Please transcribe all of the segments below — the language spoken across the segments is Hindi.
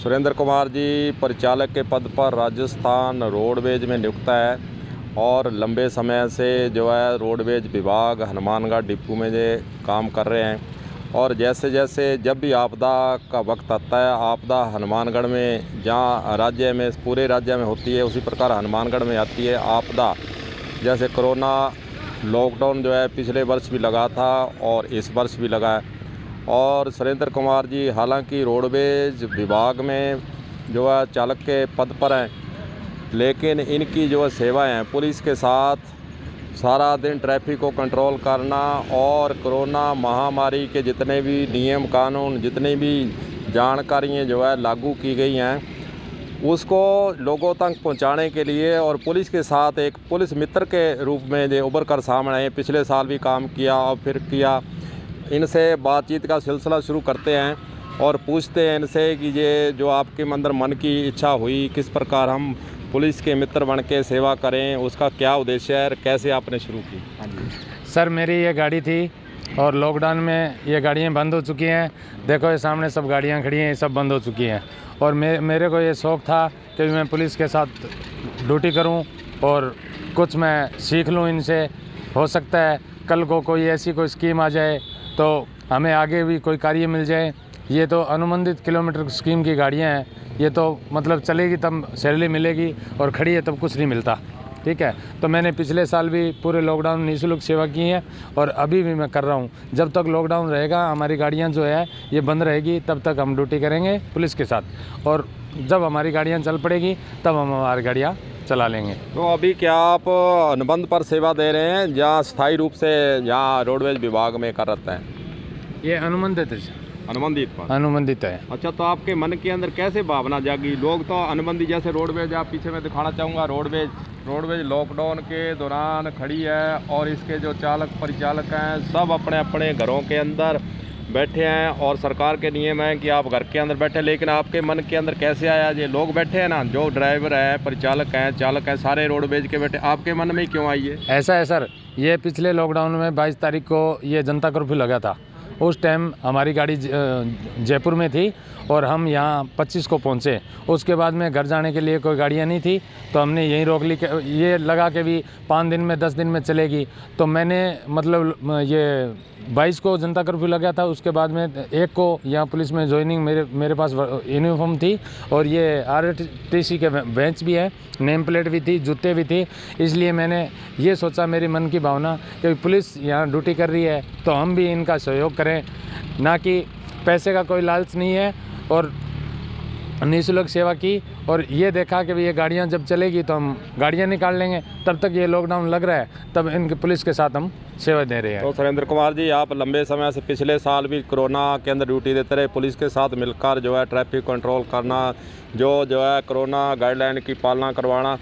सुरेंद्र कुमार जी, परिचालक के पद पर राजस्थान रोडवेज़ में नियुक्त है और लंबे समय से जो है रोडवेज़ विभाग, हनुमानगढ़ डिपू में ये काम कर रहे हैं। और जैसे जैसे जब भी आपदा का वक्त आता है, आपदा हनुमानगढ़ में जहाँ राज्य में, पूरे राज्य में होती है, उसी प्रकार हनुमानगढ़ में आती है आपदा। जैसे कोरोना लॉकडाउन जो है पिछले वर्ष भी लगा था और इस वर्ष भी लगा है। और सुरेंद्र कुमार जी, हालाँकि रोडवेज़ विभाग में जो है चालक के पद पर हैं, लेकिन इनकी जो है सेवाएँ हैं, पुलिस के साथ सारा दिन ट्रैफ़िक को कंट्रोल करना और कोरोना महामारी के जितने भी नियम कानून, जितनी भी जानकारियाँ जो है लागू की गई हैं, उसको लोगों तक पहुँचाने के लिए और पुलिस के साथ एक पुलिस मित्र के रूप में जो उभर कर सामने आए। पिछले साल भी काम किया और फिर किया। इनसे बातचीत का सिलसिला शुरू करते हैं और पूछते हैं इनसे कि ये जो आपके अंदर मन की इच्छा हुई, किस प्रकार हम पुलिस के मित्र बन के सेवा करें, उसका क्या उद्देश्य है और कैसे आपने शुरू की? हाँ सर, मेरी ये गाड़ी थी और लॉकडाउन में ये गाड़ियाँ बंद हो चुकी हैं। देखो, ये सामने सब गाड़ियाँ खड़ी हैं, ये सब बंद हो चुकी हैं। और मे, मेरे को ये शौक़ था कि मैं पुलिस के साथ ड्यूटी करूँ और कुछ मैं सीख लूँ इनसे। हो सकता है कल को कोई ऐसी कोई स्कीम आ जाए तो हमें आगे भी कोई कार्य मिल जाए। ये तो अनुबंधित किलोमीटर स्कीम की गाड़ियाँ हैं। ये तो मतलब चलेगी तब सैलरी मिलेगी और खड़ी है तब कुछ नहीं मिलता। ठीक है? तो मैंने पिछले साल भी पूरे लॉकडाउन निःशुल्क सेवा की है और अभी भी मैं कर रहा हूँ। जब तक लॉकडाउन रहेगा, हमारी गाड़ियाँ जो है, ये बंद रहेगी, तब तक हम ड्यूटी करेंगे पुलिस के साथ। और जब हमारी गाड़ियाँ चल पड़ेगी, तब हम हमारी गाड़ियाँ चला लेंगे। तो अभी क्या आप अनुबंध पर सेवा दे रहे हैं या स्थायी रूप से यहाँ रोडवेज़ विभाग में कर रहे हैं? ये अनुबंधित है अनुबंधित पर अनुबंधित है। अच्छा तो आपके मन के अंदर कैसे भावना जागी? लोग तो अनुबंधित जैसे रोडवेज़ आप पीछे में दिखाना चाहूँगा रोडवेज़ रोडवेज़ लॉकडाउन के दौरान खड़ी है और इसके जो चालक परिचालक हैं सब अपने अपने घरों के अंदर बैठे हैं और सरकार के नियम हैं कि आप घर के अंदर बैठे लेकिन आपके मन के अंदर कैसे आया ये लोग बैठे हैं ना? जो ड्राइवर है परिचालक हैं चालक हैं सारे रोडवेज़ के बैठे आपके मन में क्यों आई है ऐसा है सर ये पिछले लॉकडाउन में 22 तारीख को ये जनता कर्फ्यू लगा था। उस टाइम हमारी गाड़ी जयपुर में थी और हम यहाँ 25 को पहुँचे। उसके बाद में घर जाने के लिए कोई गाड़ियाँ नहीं थी तो हमने यहीं रोक ली ये लगा के भी पाँच दिन में, दस दिन में चलेगी। तो मैंने मतलब ये बाईस को जनता कर्फ्यू लगा था, उसके बाद में एक को यहाँ पुलिस में ज्वाइनिंग मेरे मेरे पास यूनिफॉर्म थी और ये आर के बेंच भी है नेम प्लेट भी थी, जूते भी थी। इसलिए मैंने ये सोचा मेरी मन की भावना कि पुलिस यहाँ ड्यूटी कर रही है तो हम भी इनका सहयोग करें। ना कि पैसे का कोई लालच नहीं है और निःशुल्क सेवा की। और ये देखा कि ये गाड़ियाँ जब चलेगी तो हम गाड़ियाँ निकाल लेंगे। तब तक ये लॉकडाउन लग रहा है। तब इनके पुलिस के साथ हम सेवा दे रहे हैं। तो सुरेंद्र कुमार जी, आप लंबे समय से पिछले साल भी कोरोना के अंदर ड्यूटी देते रहे। पुलिस के साथ मिलकर जो है ट्रैफ़िक कंट्रोल करना, जो जो है कोरोना गाइडलाइन की पालना करवाना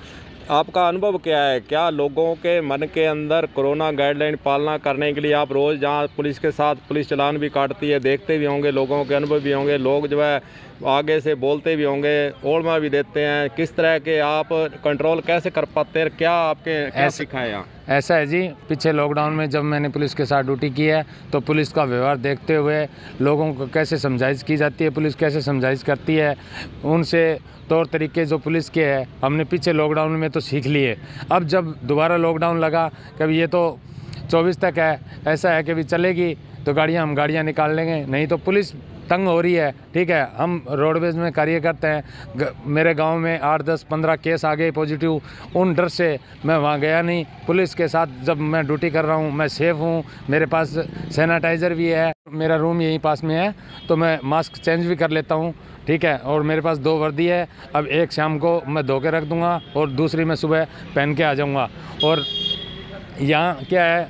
आपका अनुभव क्या है? क्या लोगों के मन के अंदर कोरोना गाइडलाइन पालना करने के लिए आप रोज़ जहाँ पुलिस के साथ पुलिस चलान भी काटती है, देखते भी होंगे, लोगों के अनुभव भी होंगे, लोग जो है आगे से बोलते भी होंगे ओढ़मा भी देते हैं। किस तरह के आप कंट्रोल कैसे कर पाते हैं? क्या आपके क्या सिखाए यहाँ? ऐसा है जी पीछे लॉकडाउन में जब मैंने पुलिस के साथ ड्यूटी की है तो पुलिस का व्यवहार देखते हुए लोगों को कैसे समझाइश की जाती है पुलिस कैसे समझाइश करती है उनसे तौर तरीके जो पुलिस के हैं हमने पीछे लॉकडाउन में तो सीख लिए। अब जब दोबारा लॉकडाउन लगा कभी ये तो चौबीस तक है ऐसा है कि भी चलेगी तो गाड़ियाँ हम गाड़ियाँ निकाल लेंगे नहीं तो पुलिस तंग हो रही है। ठीक है, हम रोडवेज़ में कार्य करते हैं। मेरे गाँव में आठ, दस, पंद्रह केस आ गए पॉजिटिव उन डर से मैं वहाँ गया नहीं। पुलिस के साथ जब मैं ड्यूटी कर रहा हूँ, मैं सेफ़ हूँ। मेरे पास सैनिटाइज़र भी है। मेरा रूम यहीं पास में है तो मैं मास्क चेंज भी कर लेता हूँ। ठीक है, और मेरे पास दो वर्दी है। अब एक शाम को मैं धो के रख दूँगा और दूसरी मैं सुबह पहन के आ जाऊँगा। और यहाँ क्या है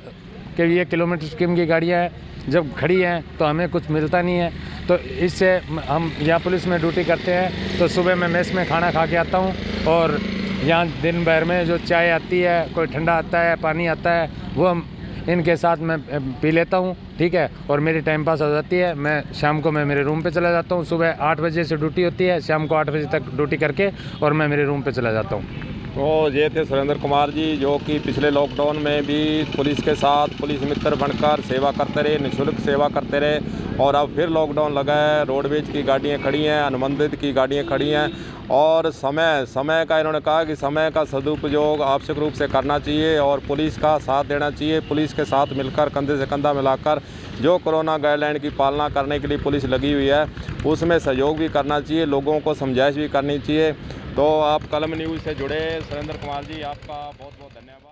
कि ये किलोमीटर स्कीम की गाड़ियाँ हैं। जब खड़ी हैं तो हमें कुछ मिलता नहीं है। तो इससे हम यहाँ पुलिस में ड्यूटी करते हैं तो सुबह मैं मेस में खाना खा के आता हूँ और यहाँ दिन भर में जो चाय आती है, कोई ठंडा आता है, पानी आता है, वो हम इनके साथ मैं पी लेता हूँ, ठीक है? और मेरी टाइम पास हो जाती है, मैं शाम को मैं मेरे रूम पे चला जाता हूँ, सुबह आठ बजे से ड्यूटी होती है, शाम को आठ बजे तक ड्यूटी करके और मैं मेरे रूम पे चला जाता हूँ। तो ये थे सुरेंद्र कुमार जी, जो कि पिछले लॉकडाउन में भी पुलिस के साथ पुलिस मित्र बनकर सेवा करते रहे, निःशुल्क सेवा करते रहे, और अब फिर लॉकडाउन लगा है। रोडवेज़ की गाड़ियाँ खड़ी हैं, अनुबंधित की गाड़ियाँ खड़ी हैं, और समय समय का इन्होंने कहा कि समय का सदुपयोग आवश्यक रूप से करना चाहिए, और पुलिस का साथ देना चाहिए। पुलिस के साथ मिलकर, कंधे से कंधा मिलाकर, जो कोरोना गाइडलाइन की पालना करने के लिए पुलिस लगी हुई है, उसमें सहयोग भी करना चाहिए, लोगों को समझाइश भी करनी चाहिए तो आप कलम न्यूज़ से जुड़े सुरेंद्र कुमार जी आपका बहुत बहुत धन्यवाद।